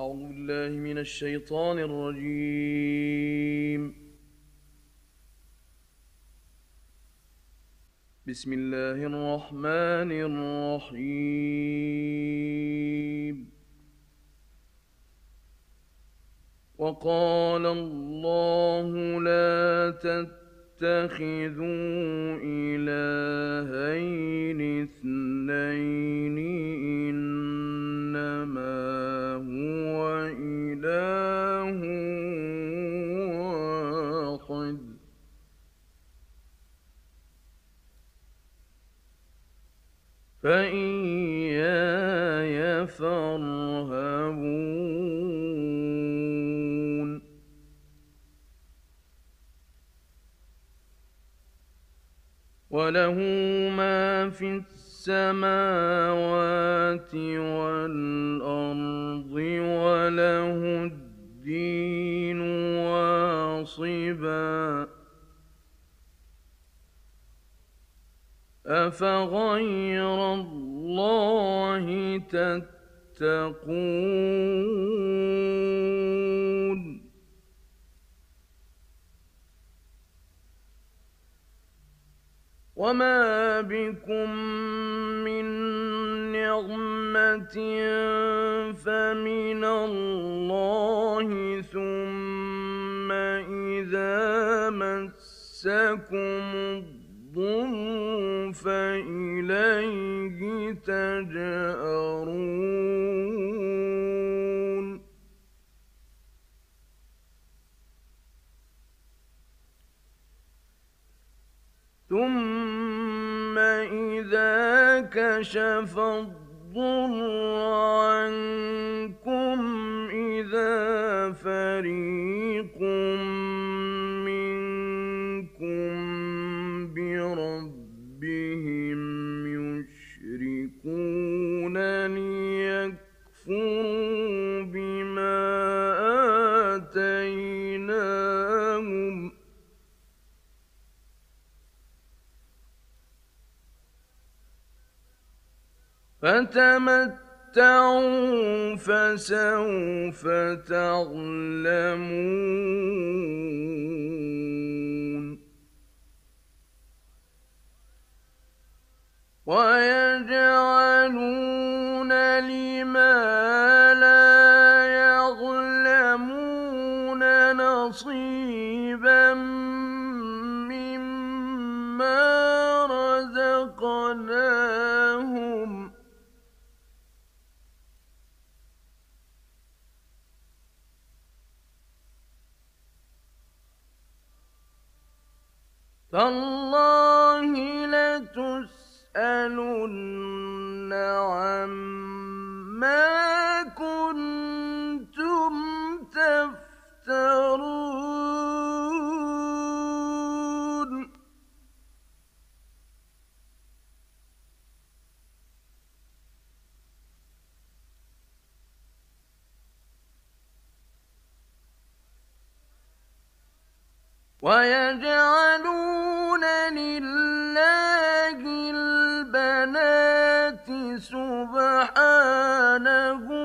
أعوذ بالله من الشيطان الرجيم. بسم الله الرحمن الرحيم. وقال الله لا تتخذوا إلهين اثنين إنما فإياي فارهبون. وله ما في السماوات والأرض وله الدين واصبا. أفغير الله تتقون؟ وما بكم من نعمة فمن الله ثم إذا مسكم الضر فإليه تجأرون. ثم إذا كشف الضر فتمتعوا فسوف تعلمون. ويجعلون لما تالله لتسألن عما كنتم تفترون. ويجعلون سبحانه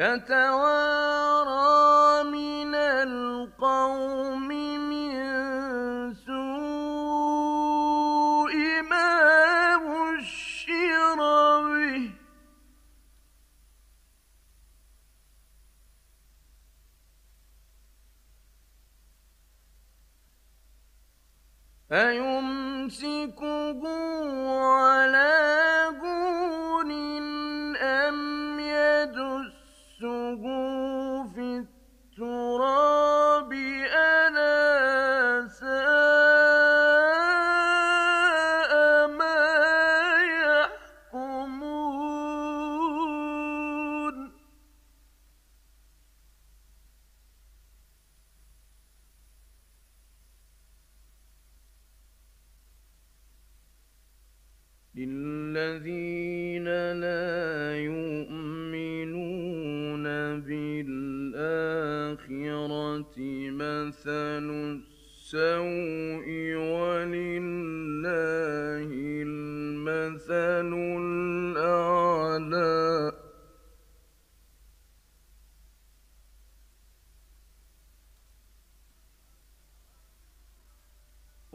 يتوارى من القوم من سوء ما بشر به. أيمسكه على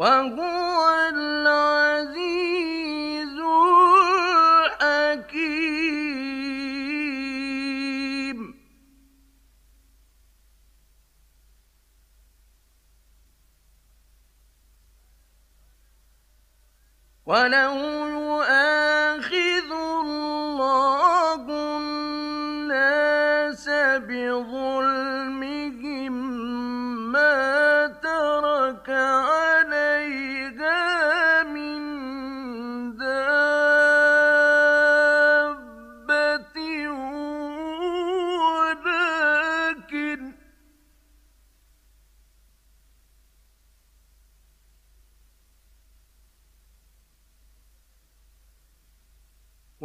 وهو العزيز الحكيم. ولو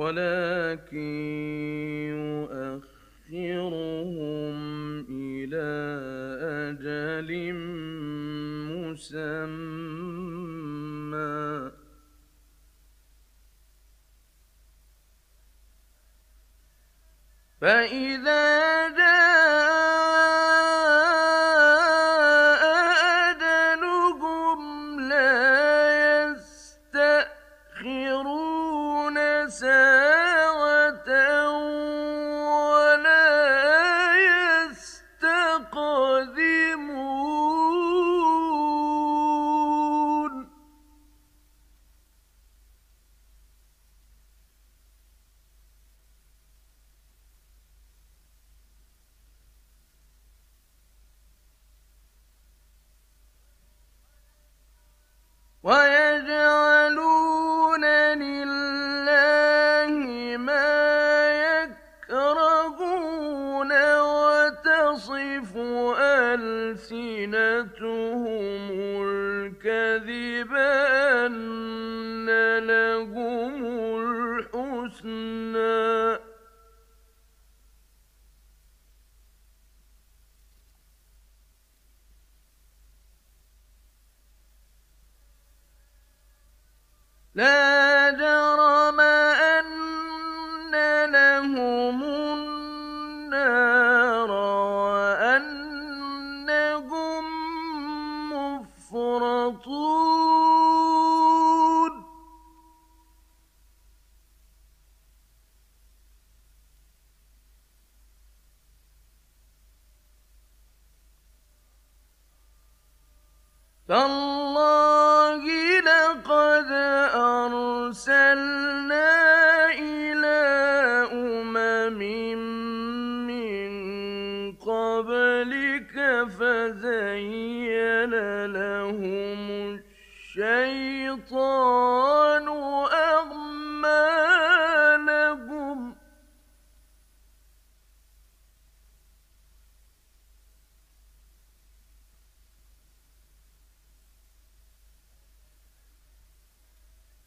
ولكن يؤخرهم إلى أجل مسمى. فإذا ويجعلون لله ما يكرهون وتصف ألسنتهم لهم النار.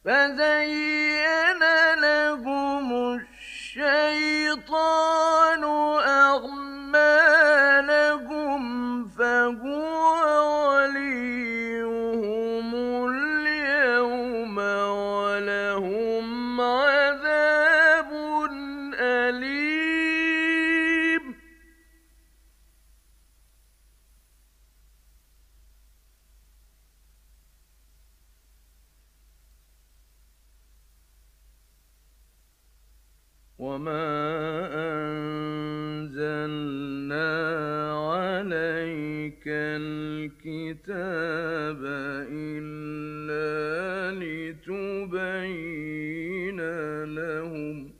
反正一。لتبين لهم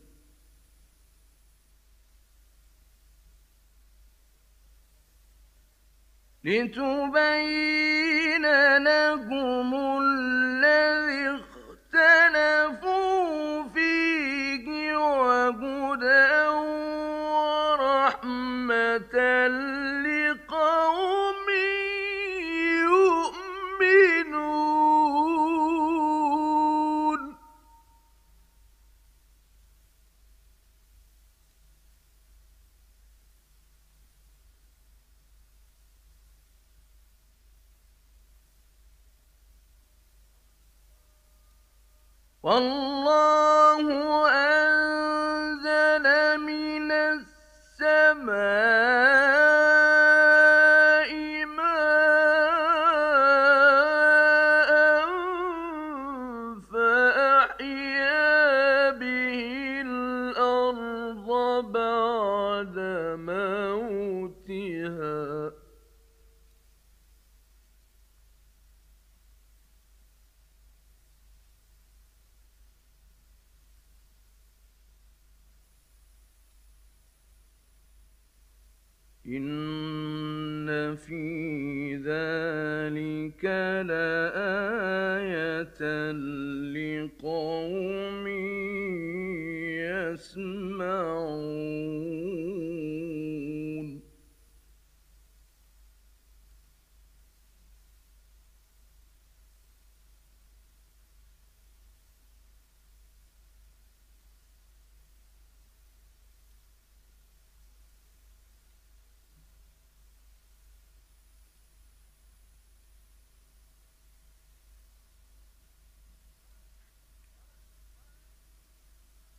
لتبين لهم السماء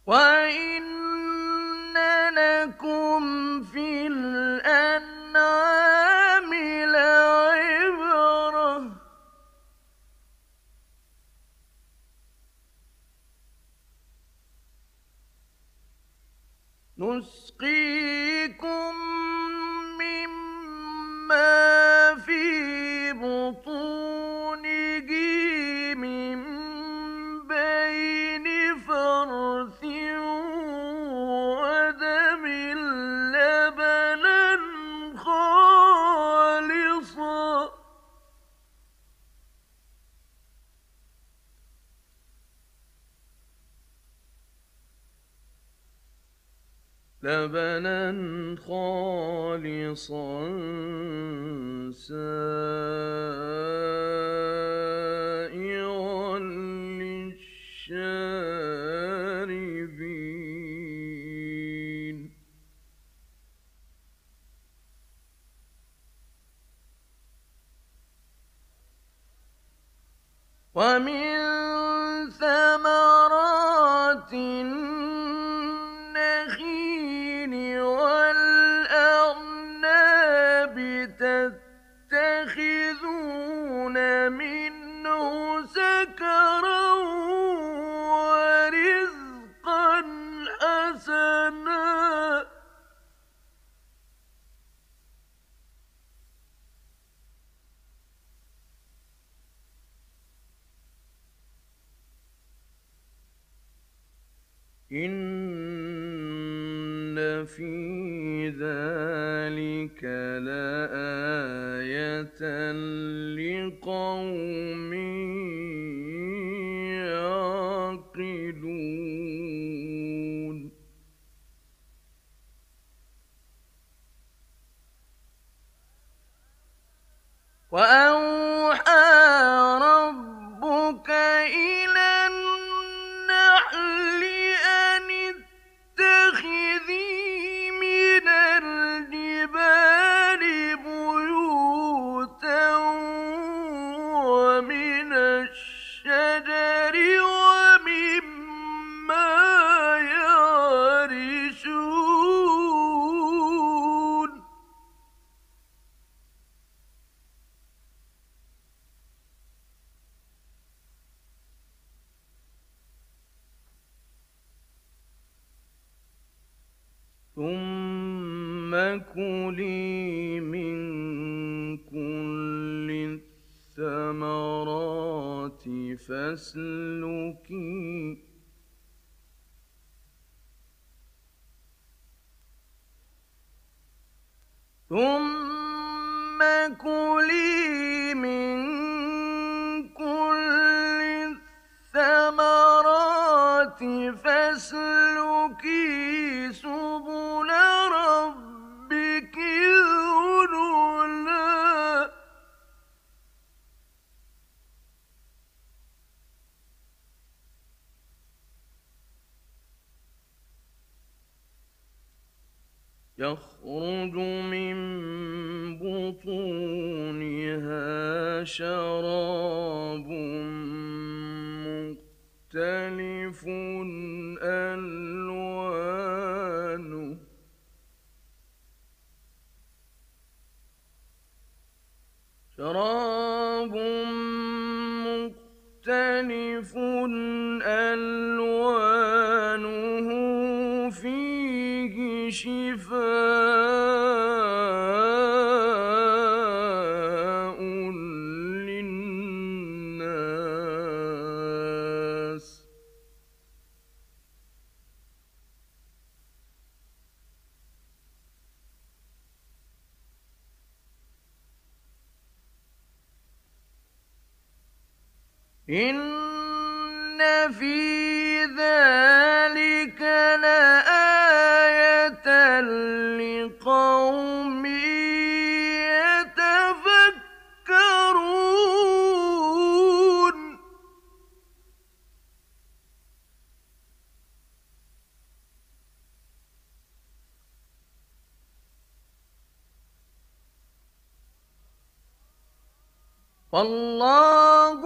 وإن خالصا سائغا للشاربين. ومن ثم كلي شراب مختلف ألوانه فيه شيء والله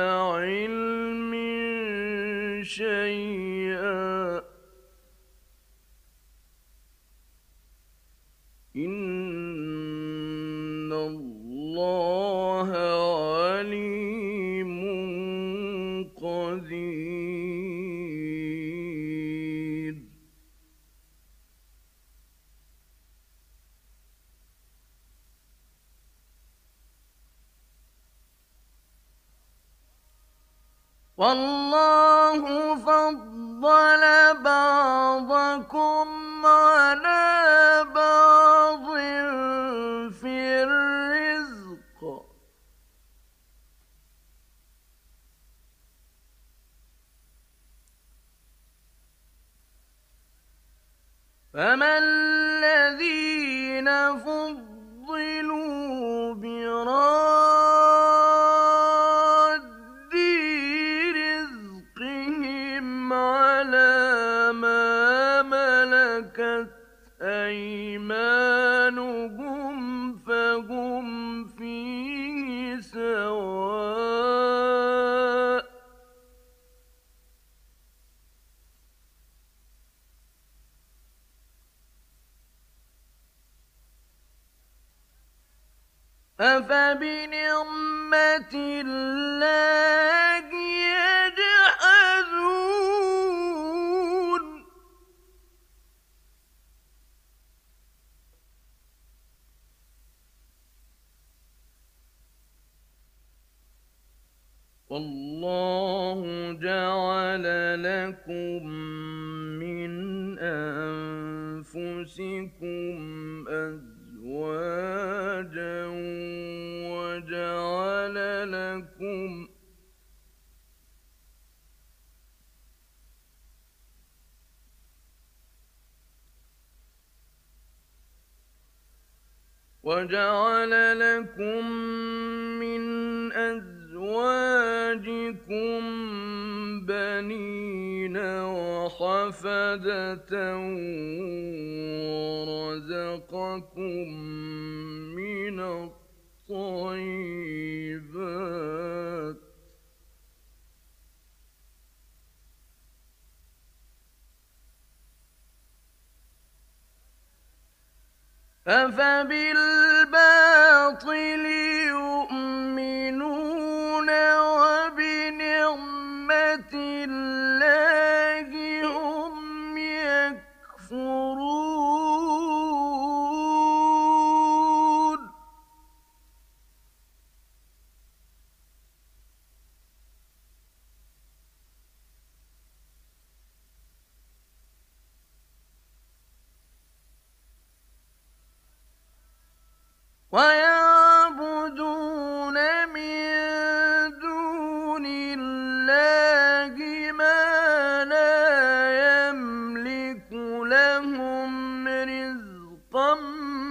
عِلْمٍ شَيْئًا. إِنَّ فمن والله جعل لكم من أنفسكم أزواجا وجعل لكم وجعل لكم من أزواج أزواجكم بنين وحفدة ورزقكم من الطيبات أفبالباطل لا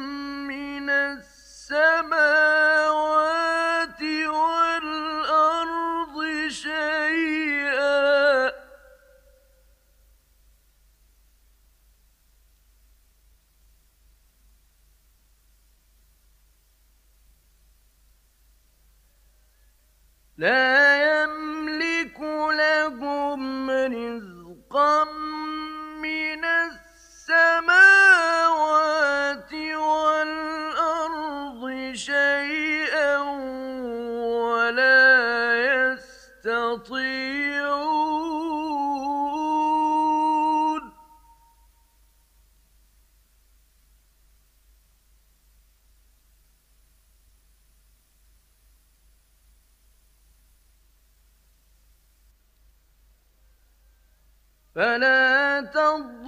فلا تضربوا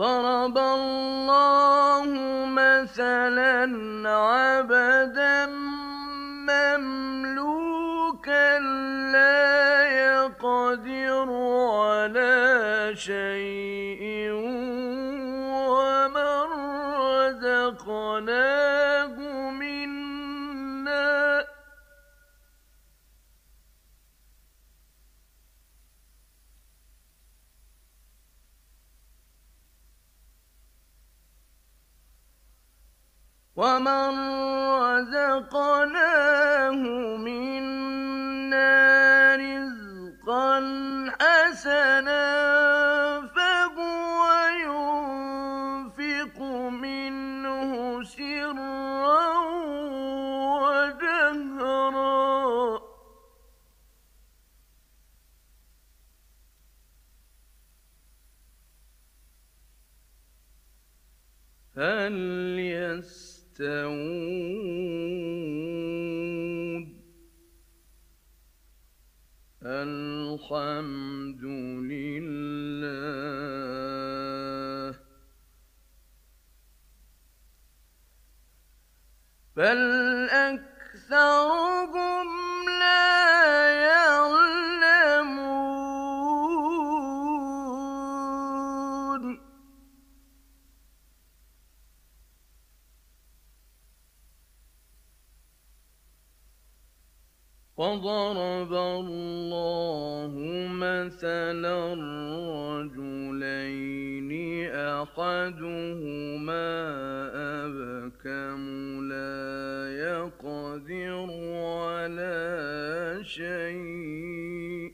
ضرب الله مثلا عبدا مملوكا لا يقدر على شيء. له وضرب الله مثلا رجلين أحدهما أبكم لا يقدر على شيء.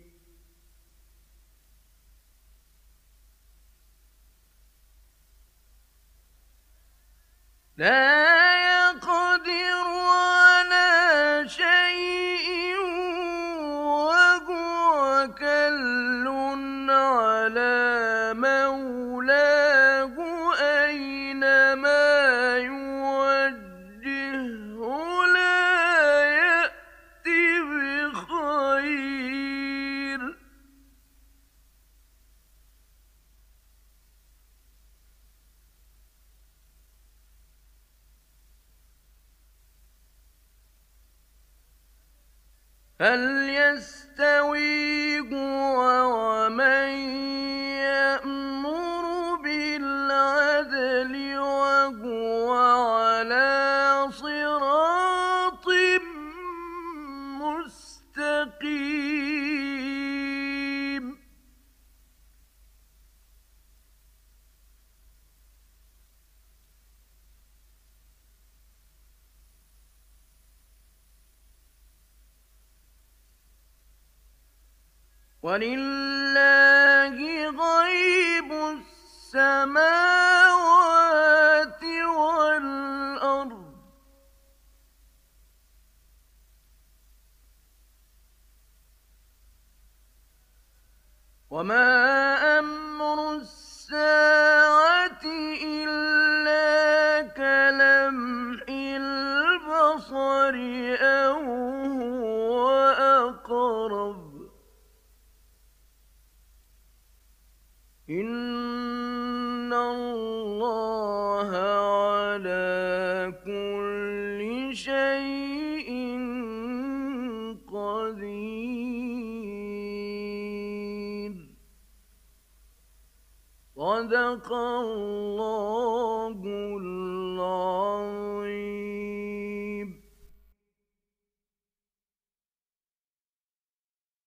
لا هل يستوي هو ومن وما صدق الله العظيم